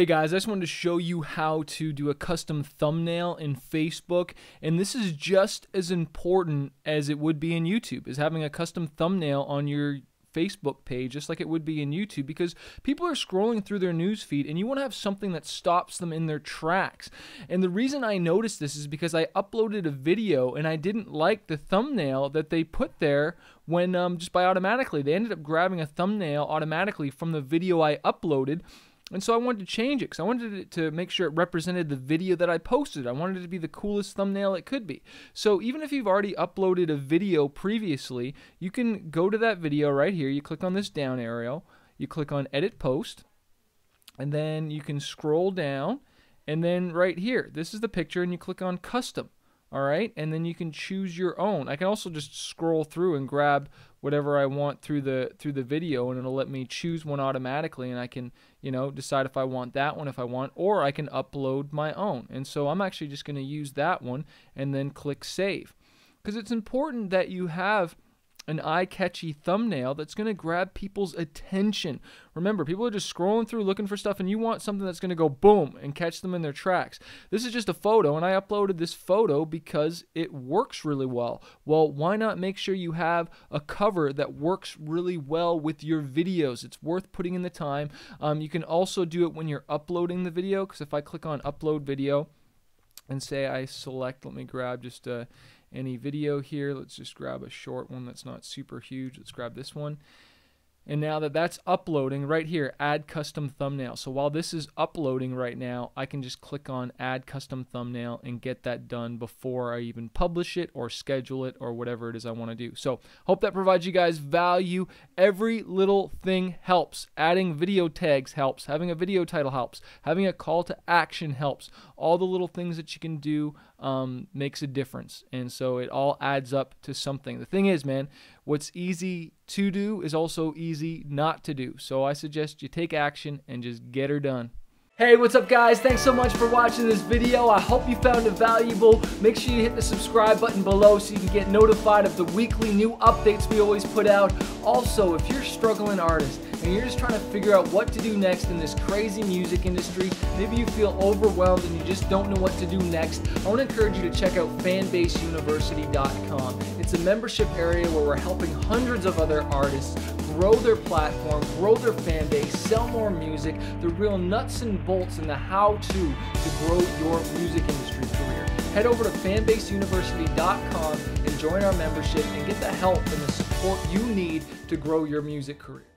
Hey guys, I just wanted to show you how to do a custom thumbnail in Facebook, and this is just as important as it would be in YouTube, is having a custom thumbnail on your Facebook page, just like it would be in YouTube, because people are scrolling through their news feed and you want to have something that stops them in their tracks. And the reason I noticed this is because I uploaded a video and I didn't like the thumbnail that they put there when um, just by automatically. They ended up grabbing a thumbnail automatically from the video I uploaded and so I wanted to change it because I wanted it to make sure it represented the video that I posted. I wanted it to be the coolest thumbnail it could be. So even if you've already uploaded a video previously, you can go to that video right here. You click on this down arrow, you click on Edit Post, and then you can scroll down. And then right here, this is the picture, and you click on Custom all right? And then you can choose your own. I can also just scroll through and grab whatever i want through the through the video and it'll let me choose one automatically and i can you know decide if i want that one if i want or i can upload my own. And so i'm actually just going to use that one and then click save. Because it's important that you have an eye catchy thumbnail that's going to grab people's attention. Remember, people are just scrolling through looking for stuff, and you want something that's going to go boom and catch them in their tracks. This is just a photo, and I uploaded this photo because it works really well. Well, why not make sure you have a cover that works really well with your videos? It's worth putting in the time. Um, you can also do it when you're uploading the video, because if I click on upload video and say I select, let me grab just a any video here. Let's just grab a short one that's not super huge. Let's grab this one. And now that that's uploading right here, add custom thumbnail. So while this is uploading right now, I can just click on add custom thumbnail and get that done before I even publish it or schedule it or whatever it is I want to do. So hope that provides you guys value. Every little thing helps. Adding video tags helps. Having a video title helps. Having a call to action helps. All the little things that you can do um, makes a difference. And so it all adds up to something. The thing is, man, what's easy to do is also easy not to do. So I suggest you take action and just get her done. Hey, what's up guys? Thanks so much for watching this video. I hope you found it valuable. Make sure you hit the subscribe button below so you can get notified of the weekly new updates we always put out. Also, if you're a struggling artist, and you're just trying to figure out what to do next in this crazy music industry, maybe you feel overwhelmed and you just don't know what to do next, I want to encourage you to check out fanbaseuniversity.com. It's a membership area where we're helping hundreds of other artists grow their platform, grow their fan base, sell more music, the real nuts and bolts and the how to to grow your music industry career. Head over to fanbaseuniversity.com and join our membership and get the help and the support you need to grow your music career.